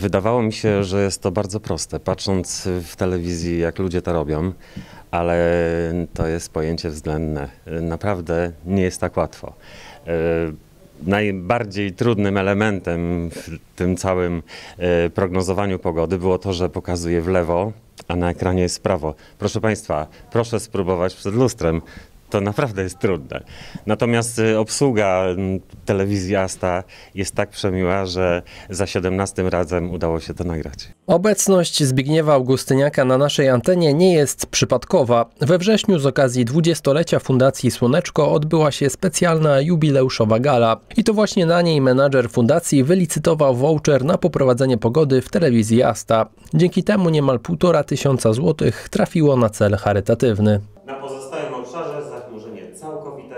Wydawało mi się, że jest to bardzo proste, patrząc w telewizji, jak ludzie to robią, ale to jest pojęcie względne. Naprawdę nie jest tak łatwo. E, Najbardziej trudnym elementem w tym całym e, prognozowaniu pogody było to, że pokazuje w lewo, a na ekranie jest prawo. Proszę Państwa, proszę spróbować przed lustrem. To naprawdę jest trudne. Natomiast y, obsługa telewizji Asta jest tak przemiła, że za 17 razem udało się to nagrać. Obecność Zbigniewa Augustyniaka na naszej antenie nie jest przypadkowa. We wrześniu z okazji 20-lecia Fundacji Słoneczko odbyła się specjalna jubileuszowa gala. I to właśnie na niej menadżer fundacji wylicytował voucher na poprowadzenie pogody w telewizji Asta. Dzięki temu niemal półtora tysiąca złotych trafiło na cel charytatywny zaburzenie całkowite.